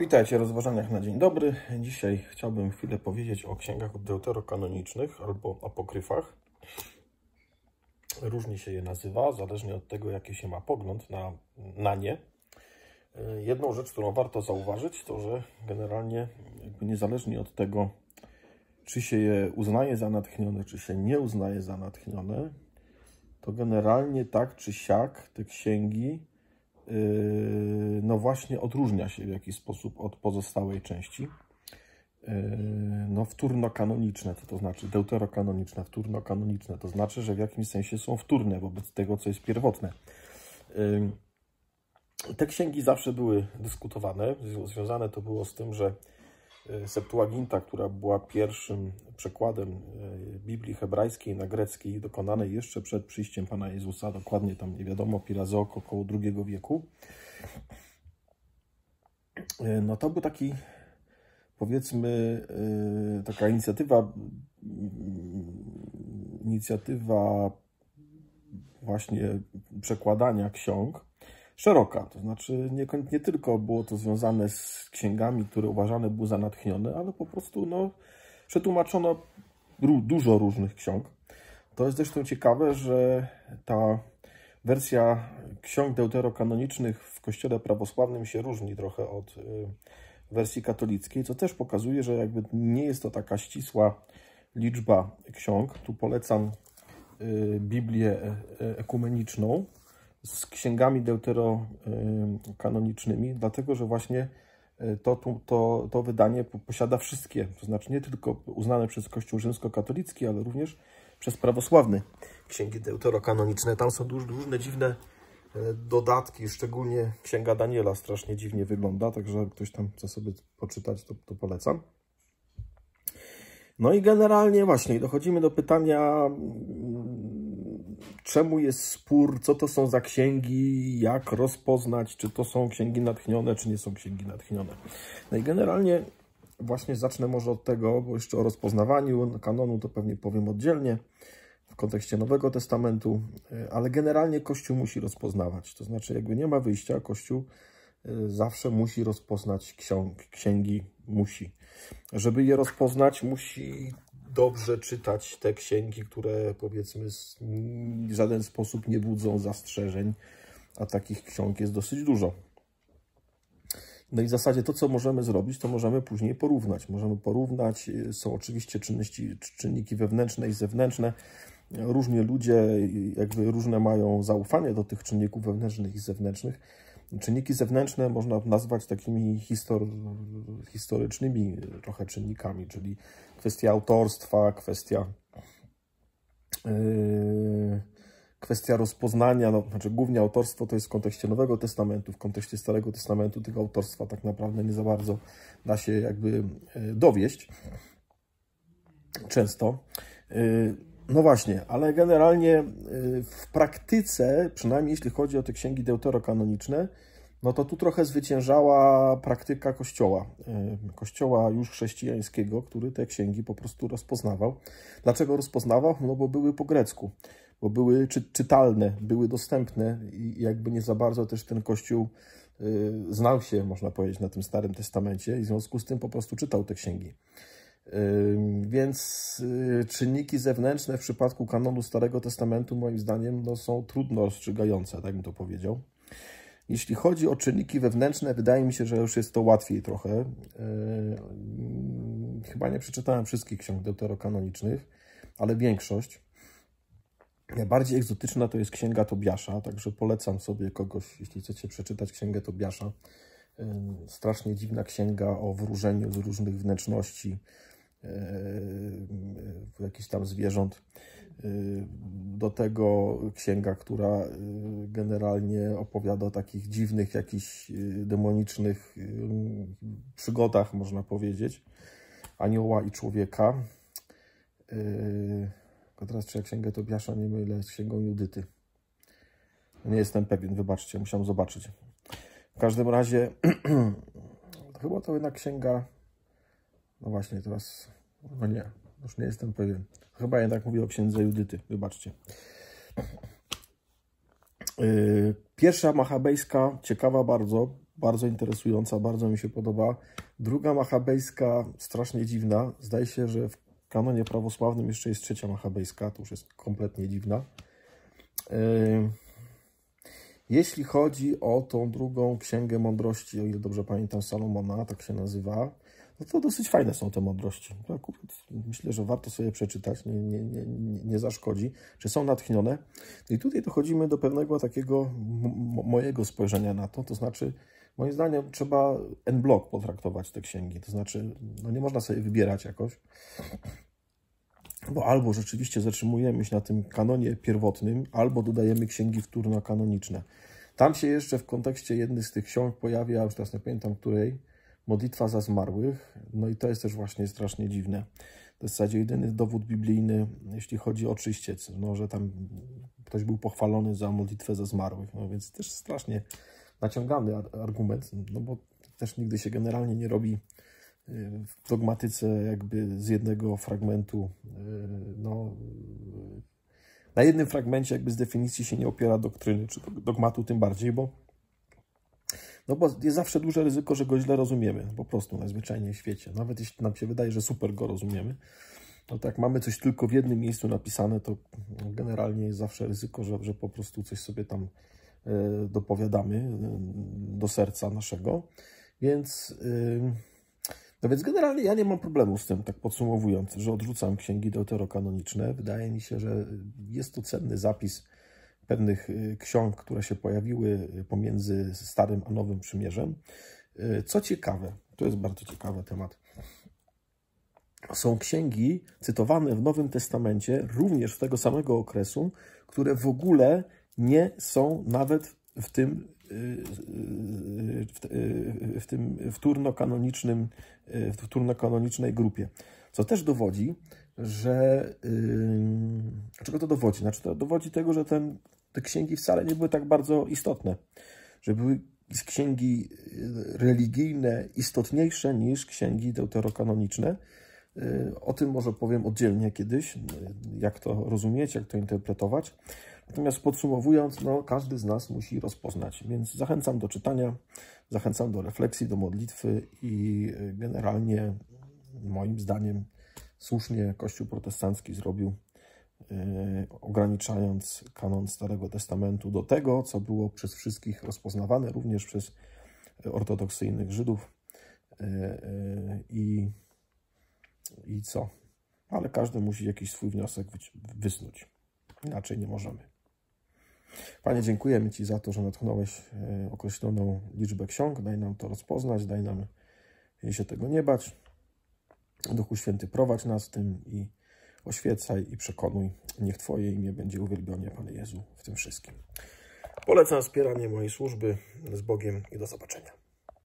Witajcie rozważaniach na dzień dobry. Dzisiaj chciałbym chwilę powiedzieć o księgach deuterokanonicznych albo apokryfach. Różnie się je nazywa, zależnie od tego, jaki się ma pogląd na, na nie. Jedną rzecz, którą warto zauważyć, to że generalnie niezależnie od tego, czy się je uznaje za natchnione, czy się nie uznaje za natchnione, to generalnie tak czy siak te księgi no właśnie odróżnia się w jakiś sposób od pozostałej części. Yy, no wtórno-kanoniczne, co to znaczy deuterokanoniczne, wtórno-kanoniczne, to znaczy, że w jakimś sensie są wtórne wobec tego, co jest pierwotne. Yy, te księgi zawsze były dyskutowane. Związane to było z tym, że Septuaginta, która była pierwszym przekładem Biblii hebrajskiej na grecki, dokonanej jeszcze przed przyjściem Pana Jezusa, dokładnie tam nie wiadomo, Pirazeok około II wieku, no to był taki, powiedzmy, taka inicjatywa, inicjatywa właśnie przekładania ksiąg, szeroka. To znaczy nie, nie tylko było to związane z księgami, które uważane były za natchnione, ale po prostu no, przetłumaczono dużo różnych ksiąg. To jest zresztą ciekawe, że ta wersja ksiąg deuterokanonicznych w kościele prawosławnym się różni trochę od y, wersji katolickiej, co też pokazuje, że jakby nie jest to taka ścisła liczba ksiąg. Tu polecam y, Biblię e, e, ekumeniczną, z księgami deuterokanonicznymi, dlatego że właśnie e, to, to, to wydanie posiada wszystkie, to znaczy nie tylko uznane przez Kościół rzymskokatolicki, ale również przez prawosławny księgi deuterokanoniczne. Tam są różne dziwne e, dodatki, szczególnie Księga Daniela strasznie dziwnie wygląda, także ktoś tam chce sobie poczytać, to, to polecam. No i generalnie właśnie dochodzimy do pytania czemu jest spór, co to są za księgi, jak rozpoznać, czy to są księgi natchnione, czy nie są księgi natchnione. No i generalnie właśnie zacznę może od tego, bo jeszcze o rozpoznawaniu kanonu to pewnie powiem oddzielnie w kontekście Nowego Testamentu, ale generalnie Kościół musi rozpoznawać. To znaczy, jakby nie ma wyjścia, Kościół y, zawsze musi rozpoznać ksiąg, księgi, musi. Żeby je rozpoznać, musi dobrze czytać te księgi, które powiedzmy w żaden sposób nie budzą zastrzeżeń, a takich ksiąg jest dosyć dużo. No i w zasadzie to, co możemy zrobić, to możemy później porównać. Możemy porównać, są oczywiście czynności, czynniki wewnętrzne i zewnętrzne. Różni ludzie jakby różne mają zaufanie do tych czynników wewnętrznych i zewnętrznych. Czynniki zewnętrzne można nazwać takimi histor historycznymi trochę czynnikami, czyli kwestia autorstwa, kwestia yy, kwestia rozpoznania, no, znaczy głównie autorstwo to jest w kontekście Nowego Testamentu, w kontekście Starego Testamentu tego autorstwa tak naprawdę nie za bardzo da się jakby yy, dowieść często. Yy, no właśnie, ale generalnie w praktyce, przynajmniej jeśli chodzi o te księgi deuterokanoniczne, no to tu trochę zwyciężała praktyka Kościoła, y, Kościoła już chrześcijańskiego, który te księgi po prostu rozpoznawał. Dlaczego rozpoznawał? No bo były po grecku, bo były czy, czytalne, były dostępne i jakby nie za bardzo też ten Kościół y, znał się, można powiedzieć, na tym Starym Testamencie i w związku z tym po prostu czytał te księgi. Y, więc czynniki zewnętrzne w przypadku kanonu Starego Testamentu, moim zdaniem, no, są trudno rozstrzygające, tak bym to powiedział. Jeśli chodzi o czynniki wewnętrzne, wydaje mi się, że już jest to łatwiej trochę. E, chyba nie przeczytałem wszystkich ksiąg deuterokanonicznych, ale większość. Najbardziej egzotyczna to jest księga Tobiasza, także polecam sobie kogoś, jeśli chcecie przeczytać księgę Tobiasza. E, strasznie dziwna księga o wróżeniu z różnych wnętrzności e, jakichś tam zwierząt. Y, do tego księga, która y, generalnie opowiada o takich dziwnych, jakichś y, demonicznych przygodach, można powiedzieć, anioła i człowieka. Tylko teraz czy ja księgę Tobiasza nie mylę z księgą Judyty. Nie jestem pewien, wybaczcie, musiałem zobaczyć. W każdym razie, chyba to jednak księga, no właśnie, teraz, no nie, już nie jestem pewien. Chyba jednak mówię o księdze Judyty, wybaczcie. Yy, pierwsza machabejska, ciekawa bardzo, bardzo interesująca, bardzo mi się podoba. Druga machabejska, strasznie dziwna. Zdaje się, że w kanonie prawosławnym jeszcze jest trzecia machabejska, to już jest kompletnie dziwna. Yy, jeśli chodzi o tą drugą księgę mądrości, o ile dobrze pamiętam, Salomona, tak się nazywa, no to dosyć fajne są te mądrości. Akurat myślę, że warto sobie przeczytać, nie, nie, nie, nie zaszkodzi. Czy są natchnione? I tutaj dochodzimy do pewnego takiego mojego spojrzenia na to, to znaczy moim zdaniem trzeba en bloc potraktować te księgi, to znaczy no nie można sobie wybierać jakoś, bo albo rzeczywiście zatrzymujemy się na tym kanonie pierwotnym, albo dodajemy księgi wtórno-kanoniczne. Tam się jeszcze w kontekście jednej z tych ksiąg pojawia, już teraz nie pamiętam której, modlitwa za zmarłych, no i to jest też właśnie strasznie dziwne. To jest w zasadzie jedyny dowód biblijny, jeśli chodzi o czyściec, no, że tam ktoś był pochwalony za modlitwę za zmarłych, no więc też strasznie naciągany argument, no bo też nigdy się generalnie nie robi y, w dogmatyce jakby z jednego fragmentu, y, no, na jednym fragmencie jakby z definicji się nie opiera doktryny, czy dogmatu tym bardziej, bo no bo jest zawsze duże ryzyko, że go źle rozumiemy, po prostu najzwyczajniej w świecie. Nawet jeśli nam się wydaje, że super go rozumiemy, no tak mamy coś tylko w jednym miejscu napisane, to generalnie jest zawsze ryzyko, że, że po prostu coś sobie tam e, dopowiadamy e, do serca naszego. Więc, e, no więc generalnie ja nie mam problemu z tym, tak podsumowując, że odrzucam księgi deuterokanoniczne. Wydaje mi się, że jest to cenny zapis pewnych y, ksiąg, które się pojawiły y, pomiędzy Starym a Nowym Przymierzem. Y, co ciekawe, to jest bardzo ciekawy temat. Są księgi cytowane w Nowym Testamencie, również z tego samego okresu, które w ogóle nie są nawet w tym, w, w tym wtórno-kanonicznym, w wtórno-kanonicznej grupie. Co też dowodzi, że. Czego to dowodzi? Znaczy, to dowodzi tego, że ten, te księgi wcale nie były tak bardzo istotne. Że były księgi y, religijne istotniejsze niż księgi deuterokanoniczne. Yy, o tym może powiem oddzielnie kiedyś, jak to rozumieć, jak to interpretować. Natomiast podsumowując, no, każdy z nas musi rozpoznać, więc zachęcam do czytania, zachęcam do refleksji, do modlitwy i generalnie moim zdaniem słusznie Kościół protestancki zrobił, e, ograniczając kanon Starego Testamentu do tego, co było przez wszystkich rozpoznawane, również przez ortodoksyjnych Żydów. E, e, I, i co? Ale każdy musi jakiś swój wniosek wysnuć. Inaczej nie możemy. Panie, dziękujemy Ci za to, że natchnąłeś określoną liczbę ksiąg. Daj nam to rozpoznać, daj nam się tego nie bać. Duchu Święty, prowadź nas tym i oświecaj i przekonuj. Niech Twoje imię będzie uwielbione, Panie Jezu, w tym wszystkim. Polecam wspieranie mojej służby z Bogiem i do zobaczenia.